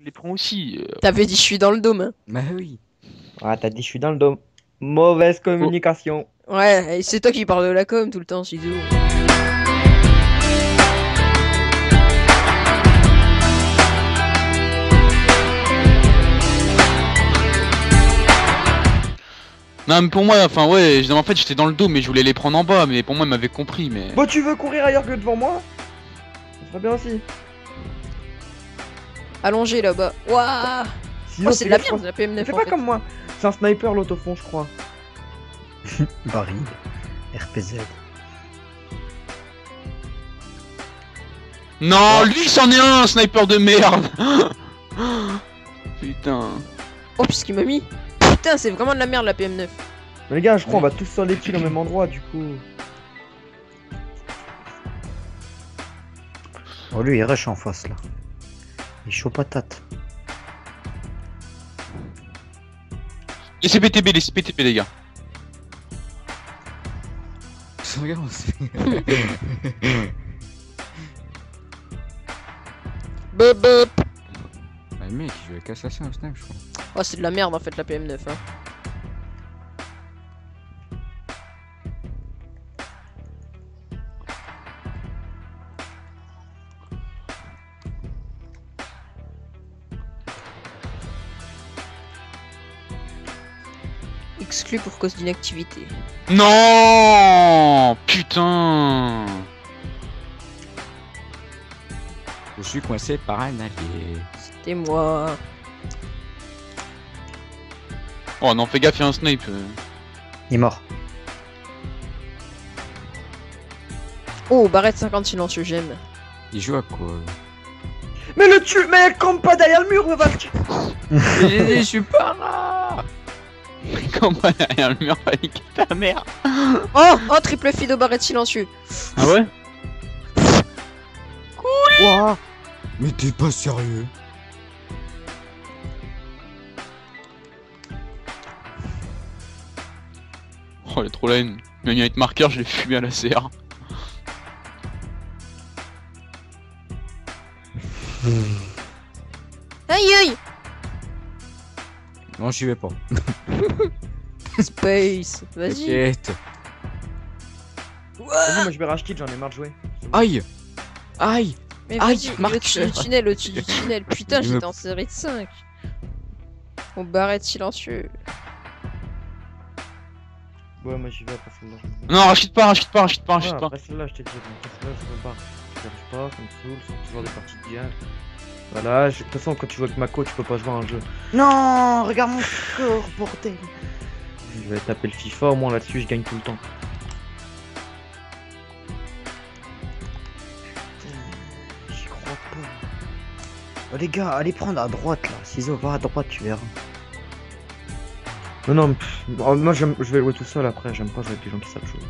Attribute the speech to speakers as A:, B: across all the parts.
A: je les prends aussi. euh.
B: T'avais dit je suis dans le dôme. Hein.
C: Bah oui.
D: Ah, t'as dit je suis dans le dôme. Mauvaise communication.
B: Ouais, et c'est toi qui parles de la com tout le temps, Ciseaux.
A: Non, mais pour moi, enfin, ouais, en fait, j'étais dans le dos, mais je voulais les prendre en bas, mais pour moi, ils m'avaient compris, mais.
D: Bon, tu veux courir ailleurs que devant moi? Ça serait bien aussi.
B: Allongé là-bas. Waouh Oh, c'est de la merde, la PM9
D: Fais
B: en
D: pas
B: fait.
D: comme moi. C'est un sniper l'autre au fond, je crois.
E: Baril. RPZ.
A: Non, lui, c'en est un, sniper de merde Putain.
B: Oh, puisqu'il m'a mis. Putain, c'est vraiment de la merde la PM9.
D: Mais les gars, je crois on va tous sur les kills au même endroit du coup.
E: Oh lui il rush en face là. Il est chaud patate.
A: Laissez PTB, laissez PTB, les gars.
C: Regarde, c'est-
B: Bop bop.
C: Bah, mec, je vais casser un snap, je crois.
B: Oh, c'est de la merde en fait la PM9. Hein. Exclu pour cause d'inactivité.
A: Non Putain
C: Je suis coincé par un allié.
B: C'était moi.
A: Oh non, fais gaffe, il y a un snipe.
E: Il est mort.
B: Oh, barrette 50 silencieux, j'aime.
C: Il joue à quoi?
D: Mais le tue Mais elle campe pas derrière le mur, va le tuer
C: Je suis pas là
A: Comment derrière le mur, fallait qu'il ta mère
B: Oh, oh, triple fido barrette silencieux.
A: Ah ouais?
D: Ouah
C: Mais t'es pas sérieux
A: Oh, il est trop la haine. Même avec marqueur, je l'ai fumé à la CR.
C: Non, j'y vais pas.
B: Space, vas-y.
D: Moi je vais racheter, j'en ai marre de jouer.
C: Aïe Aïe
B: Mais
C: Aïe,
B: vas-y,
C: Marc.
B: au-dessus du tunnel, au-dessus du tunnel. Putain, j'étais en série de 5. On barrette silencieux.
D: Ouais, moi j'y vais après celle-là.
A: Non, rachète pas, rachète pas, rachète pas, rachète pas.
D: après celle-là, je t'ai dit, après celle-là, je me barre. J'y arrive pas, ça me saoule, c'est toujours des parties de bien. Voilà, je- de toute façon, quand tu joues avec Mako, tu peux pas jouer à un jeu.
E: Non, regarde mon score, bordel.
D: Je vais taper le FIFA, au moins là-dessus, je gagne tout le temps.
E: J'y crois pas. Oh, les gars, allez prendre à droite là. Ciseaux, va à droite, tu verras.
D: Non, non, pff, moi je vais jouer tout seul après, j'aime pas jouer avec des gens qui savent jouer.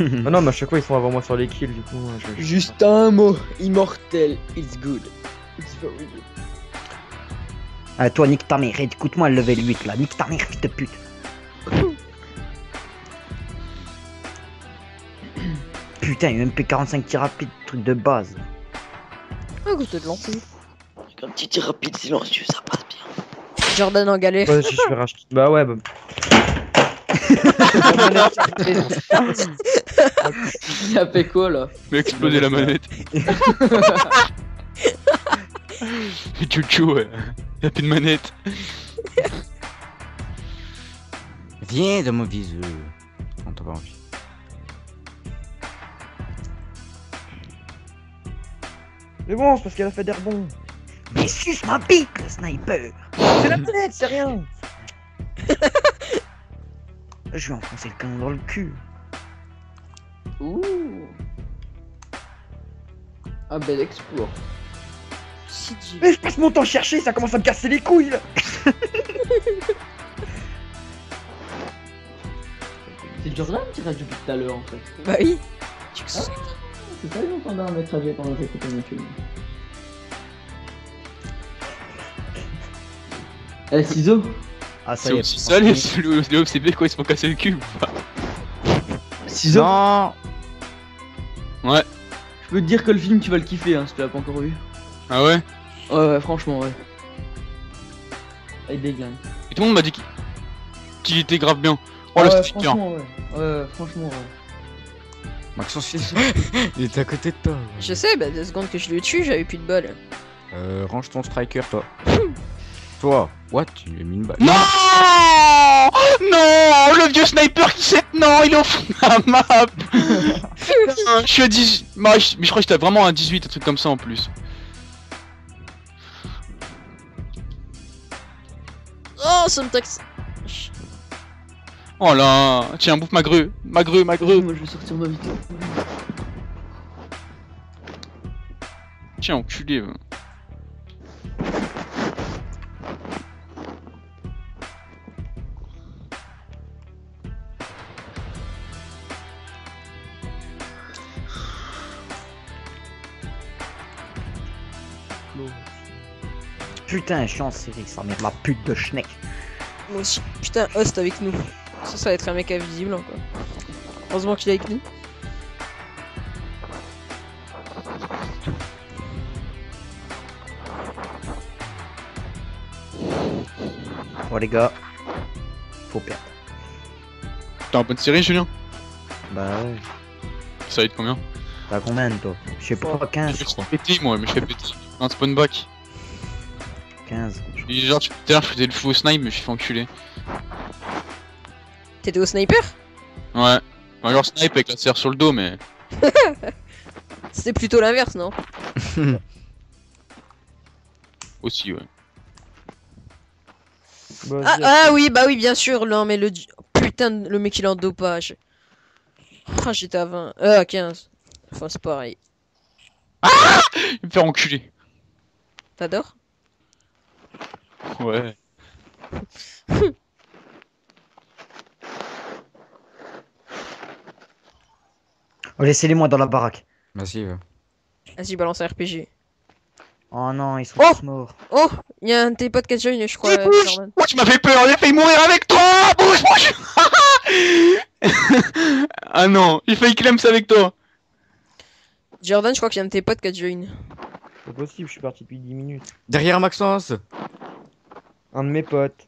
D: Non, non, mais à chaque fois ils sont avant moi sur les kills, du coup, je. je-
F: Juste un mot, immortel, it's good. It's very good.
E: Ah, toi, nique ta mère. Écoute-moi, le level 8 là. Nique ta mère, fils de pute. Putain, une MP45 tir rapide, truc de base.
B: Ah, goûte de.
F: Avec un petit tir rapide silencieux, ça passe bien.
B: Jordan en galère.
D: Ouais, je je vais racheter. Bah ouais, bah.
F: Il a fait quoi là?
A: Mais exploser la manette. Et Chouchou, ouais. Y'a plus de manette.
C: Viens de mon viseur. On t'a pas envie.
D: Mais bon, c'est parce qu'elle a fait des rebonds.
E: Mais suce ma pique, le sniper.
D: C'est la manette, c'est rien.
E: Je vais enfoncer le canon dans le cul.
F: Ouh. Un bel exploit.
D: Mais je passe mon temps à chercher, ça commence à me casser les couilles là.
F: C'est Jordan qui reste depuis tout à l'heure en fait.
B: Bah oui.
F: C'est pas longtemps d'un mètre trajet pendant que j'écoutais mon film. Eh, ciseaux
E: Ah, ça
A: C'est
E: y est.
A: les, les OCP quoi, ils se font casser le cul ou pas?
F: Ciseaux
C: Non
A: Ouais.
F: Je peux te dire que le film tu vas le kiffer hein, si tu l'as pas encore vu.
A: Ah ouais?
F: Ouais, ouais, franchement, ouais. Avec des glands.
A: Et tout le monde m'a dit qu'il- était grave bien. Oh
F: Ah
A: le
F: ouais,
A: sticker.
F: franchement, ouais. Franchement, ouais.
C: Maxence, il était à côté de toi.
B: Je sais, bah deux secondes que je le tue, j'avais plus de balles.
C: Euh, range ton striker, toi. toi, what? Tu lui as mis une balle.
A: Non Non Le vieux sniper qui s'est... Non, il est au fond de la map Je suis à 10... Mais je mais je crois que j'étais vraiment à 18, un truc comme ça en plus.
B: Oh, ça me taxe.
A: Oh là Tiens, bouffe ma grue Ma grue, ma grue
F: Moi, je vais sortir ma vite.
A: Tiens, enculé va.
E: Putain, je suis en série, ça merde la pute de schneck.
B: Moi aussi. Putain, Host avec nous. Ça, ça va être un mec invisible quoi. Heureusement qu'il est avec nous.
E: Oh les gars, faut perdre.
A: T'es en bonne série, Julien?
E: Bah ouais.
A: Ça va être combien?
E: T'as combien toi? Je sais pas, 15 je
A: fais petit, moi, mais je fais petit. Un spawn back.
E: 15.
A: Je dis genre, tout à l'heure, je faisais le faux snipe, mais je suis fait enculer.
B: T'étais au sniper?
A: Ouais. Un genre snipe avec la serre sur le dos, mais...
B: C'était plutôt l'inverse, non?
A: Aussi, ouais.
B: Ah, ah oui, bah oui, bien sûr. Non, mais le. Putain, le mec il est en dopage. Ah, j'étais à 20. Euh, à 15. Enfin, c'est pareil.
A: Il me fait enculer.
B: T'adores?
A: Ouais.
E: Oh, laissez-les moi dans la baraque.
C: Vas-y, va.
B: Vas-y, balance un RPG.
E: Oh non, ils sont
B: Oh
E: tous morts.
B: Oh Il y a un de tes potes qui a join, je crois. Euh,
A: bouge? Oh, tu m'as fait peur, j'ai failli mourir avec toi Bouge, bouge Ah non, il failli clams avec toi
B: Jordan, je crois qu'il y a un de tes potes qui a join.
D: C'est possible, je suis parti depuis 10 minutes.
C: Derrière Maxence
D: Un de mes potes.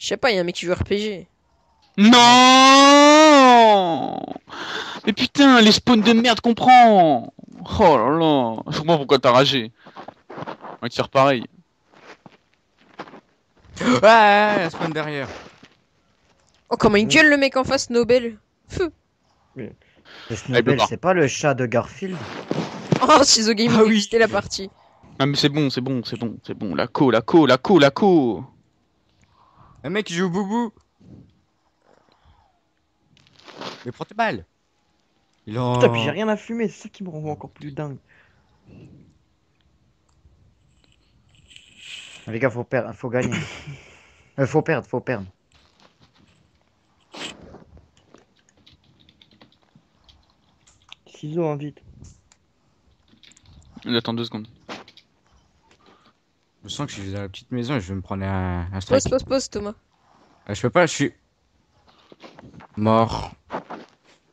B: Je sais pas, il y a un mec qui joue RPG.
A: Non Mais putain, les spawns de merde qu'on prend Oh là là Je comprends pourquoi t'as ragé. On va te faire pareil.
C: Ouais, spawn derrière.
B: Oh, comment il gueule le mec en face, Nobel
A: peut
E: Snowbell,
A: pas.
E: c'est pas le chat de Garfield
B: Oh, Ciso Game,
C: Ah oui.
B: la partie.
A: Ah mais c'est bon, c'est bon, c'est bon, c'est bon. La co, la co, la co, la co
C: Un mec qui joue au boubou. Mais prends tes balles. Il est en...
D: Putain, puis j'ai rien à fumer, c'est ça qui me rend encore plus dingue.
E: Les gars, faut perdre, faut gagner. Euh, faut perdre, faut perdre.
D: Ciseaux, hein, vite.
A: Il attend deux secondes.
C: Je sens que je suis dans la petite maison et je vais me prendre un, un strike.
B: pause, pause, Thomas.
C: Ah, je peux pas, je suis... Mort.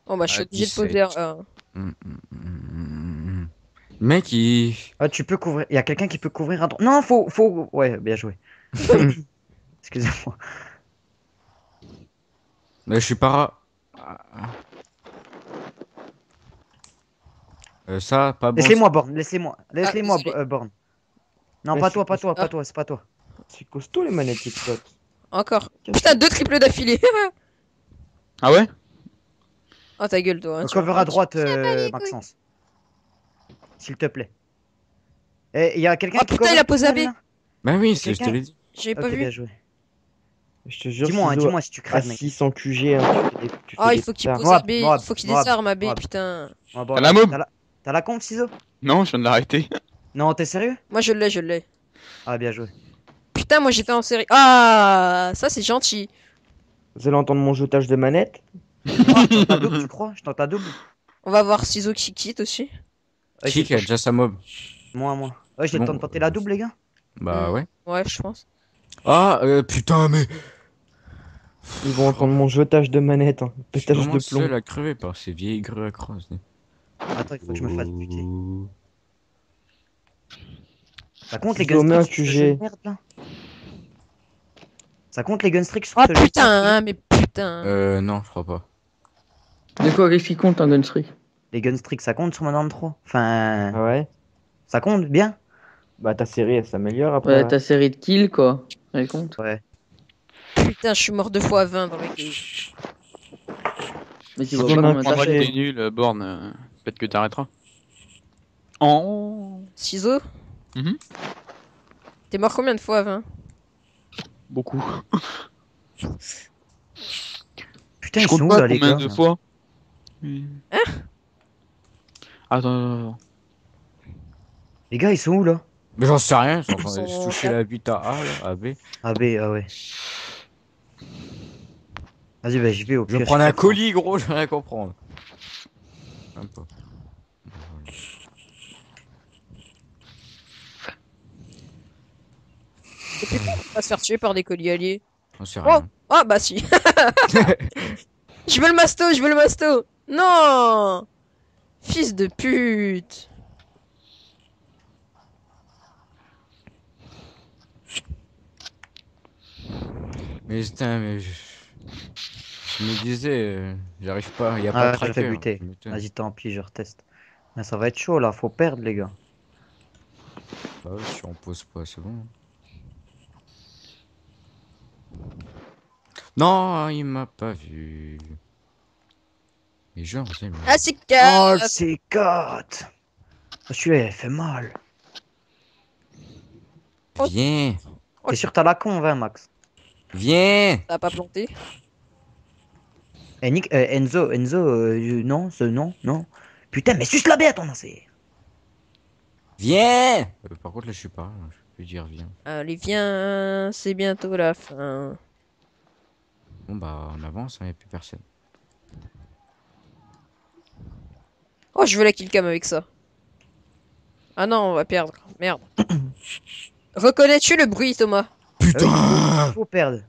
B: Oh, bah, je suis
C: Ah,
B: obligé de
C: 17.
B: poser. un-
C: hum, hum. Le mec, il...
E: Ah, tu peux couvrir. Il y a quelqu'un qui peut couvrir droite. Non, faut, faut. Ouais, bien joué. Excusez-moi.
C: Mais je suis pas... Ah, ah. Euh, ça, pas bon.
E: Laissez-moi, Born. Laissez-moi. Laissez-moi,
B: désolé.
E: euh, Born. Non, pas toi, pas toi,
B: Ah.
E: pas toi, c'est pas toi.
D: C'est costaud les manettes TikTok.
B: Encore. Putain, deux triples d'affilée.
A: Ah ouais?
B: Oh, ta gueule, toi. hein, tu
E: Cover à droite, euh. Maxence. S'il te plaît. Et il y a quelqu'un
B: Oh,
E: qui
B: putain, il a posé AB.
C: Bah oui, c'est- je te
E: Quelqu'un
C: l'ai dit.
B: J'ai pas vu.
E: bien joué.
D: Je te jure,
E: Dis-moi, hein, dis-moi si tu crèves, mec.
D: 600 QG, hein, tu fais des, tu
B: Ah,
D: fais
B: il faut qu'il pose AB. Il faut qu'il désarme AB, putain.
E: Ah,
A: la mob
E: T'as la... la compte, ciseaux?
A: Non, je viens de l'arrêter.
E: Non, t'es sérieux?
B: Moi, je l'ai, je l'ai.
E: Ah, bien joué.
B: Putain, moi, j'étais en série. Ah, ça, c'est gentil.
D: Vous allez entendre mon jetage de manette
E: Oh, je tente à double, tu crois? Je tente à double
B: On va voir Ciseaux qui quitte aussi.
E: Ouais,
C: Qui qui a déjà sa mob?
E: Moi, moi. Ouais, j'ai
C: Bon.
E: le temps de tenter la double, les gars
C: Bah
B: Mm.
C: ouais.
B: Ouais, je pense.
C: Ah, euh, putain, mais...
D: Ils vont entendre mon jetage de manette, hein.
C: Je suis
D: pétage de
C: seul
D: plomb.
C: à crever par ces vieilles grues à crosse.
E: Attends, il faut que je me fasse buter. Ça compte les ce
D: QG.
E: jeu de merde, là Ça compte les gunstricks sur
B: Ah
E: ce jeu de
B: putain, hein, mais putain.
C: Euh, non, je crois pas.
F: De quoi Qu'est-ce qui compte un gunstreak
E: Les gunstricks, ça compte sur Modern 3 Enfin,
D: Ah ouais?
E: ça compte bien
D: Bah ta série elle s'améliore après.
F: Ouais, ta série de kills, quoi. Elle compte.
E: Ouais.
B: Putain, je suis mort deux fois à 20 dans le game.
F: Mais tu vois pas fait.
A: t'es nul, euh, Born. euh, Peut-être que t'arrêteras. Oh
B: Ciseaux
A: Mhm.
B: T'es mort combien de fois à 20
A: Beaucoup.
E: Putain,
A: Je
E: ils
A: compte
E: sont où
A: pas
E: là, les
A: combien
E: gars
A: de
E: là
A: fois. Attends, attends, attends.
E: Les gars, ils sont où là
C: Mais j'en sais rien, je suis en train de
B: Ils sont
C: se toucher
B: quatre.
C: la bite à A, là, à B.
E: Ah, B, ah ouais. Vas-y, bah j'y vais au
C: Je vais prendre un colis, gros, je vais rien comprendre. Un peu.
B: On va se faire tuer par des colis alliés.
C: Rien.
B: Ah bah si. je veux le masto, je veux le masto. Non Fils de pute.
C: Mais putain, mais me disais, euh, j'arrive pas, y a
E: Ah,
C: pas de tracker.
E: buter.
C: je m'étonne.
E: Vas-y, tant pis, je reteste. Mais ça va être chaud là, faut perdre les gars.
C: Bah ouais, si on pose pas, c'est bon. Non, il m'a pas vu. Mais genre, c'est.
B: Ah c'est
E: Oh,
B: quatre.
E: c'est 4 Celui-là, il fait mal.
B: Oh.
C: Viens,
E: T'es sûr t'as la con, 20 Max?
C: Viens.
B: A pas planté.
E: Eh, Nick, euh, Enzo, Enzo, euh, non, ce non, non. Putain, mais suce la bête, on en sait.
C: Viens Euh, Par contre, là, je suis pas là, je peux dire viens.
B: Allez viens, c'est bientôt la fin.
C: Bon, bah, on avance, il n'y a plus personne.
B: Oh je veux la killcam avec ça. Ah non on va perdre. Merde. Reconnais-tu le bruit Thomas?
C: Putain
E: Faut perdre.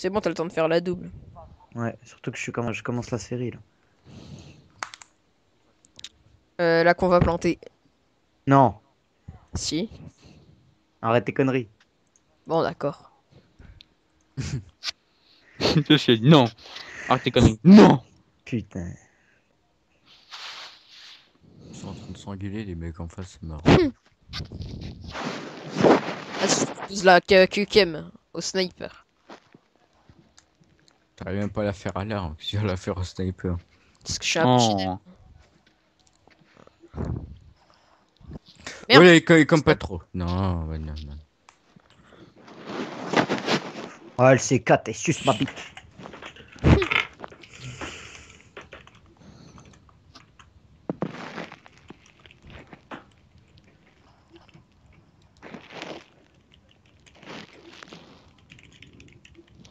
B: C'est bon t'as le temps de faire la double.
E: Ouais, surtout que je, suis comme, je commence la série là.
B: Euh, là qu'on va planter.
E: Non,
B: Si.
E: arrête tes conneries.
B: Bon d'accord.
A: Je suis dit non. Arrête tes conneries. Non
E: Putain.
C: Ils sont en train de s'engueuler, les mecs en face, c'est marrant.
B: Vas-y, je pose la Q- QCam au sniper.
C: T'arrives même pas à la faire à l'arme, tu vas la faire au sniper.
B: Parce que je suis un petit-
A: Oh.
B: Merde.
C: Ouais, comme, comme pas trop. Non, ouais, non, non.
E: Ouais, elle c'est 4 et suce ma bite.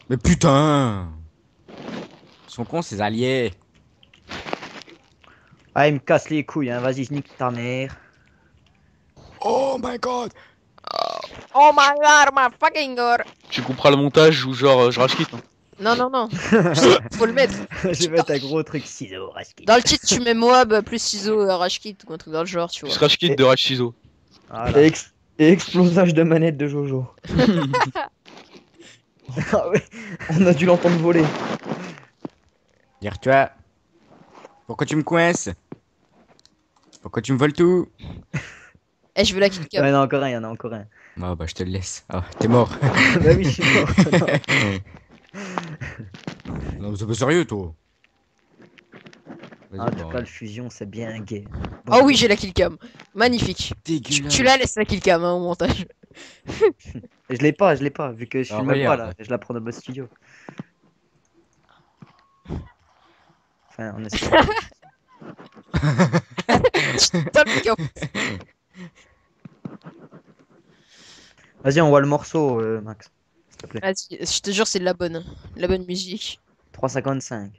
C: Mais putain sont cons, ces alliés
E: Ah, il me casse les couilles, hein. Vas-y, je nique ta mère.
C: Oh my god
B: Oh my god, my fucking god.
A: Tu couperas le montage ou genre euh, je rage quitte. hein.
B: Non, non, non. Faut le mettre.
E: je vais mettre un gros truc ciseaux, reste
B: Dans le titre, tu mets Moab plus ciseaux euh, rage kit ou un truc dans le genre, tu vois.
A: Rage quitte de rage ciseaux.
E: Voilà.
D: Et, ex- et explosage de manette de Jojo.
E: Ah ouais.
D: On a dû l'entendre voler.
C: Dire toi Pourquoi tu me coinces? Pourquoi tu me voles tout?
B: Eh, je veux la
E: Il y en a encore un, il y en a encore un.
C: Ah bah je te le laisse. Ah, t'es mort.
E: bah oui, je suis mort.
C: non mais c'est pas sérieux toi. Vas-y,
E: En tout cas, le fusion, c'est bien gay.
B: Oh oui, j'ai la killcam. Magnifique. Tu, la laisses la killcam hein, au montage.
E: Je l'ai pas, je l'ai pas, vu que je
C: Ah,
E: filme pas là. Je la prends dans le studio. Enfin,
B: en-
E: Vas-y, on voit le morceau, euh, Max. S'il te plaît.
B: Vas-y, je te jure, c'est de la bonne. de La bonne musique.
E: 3,55.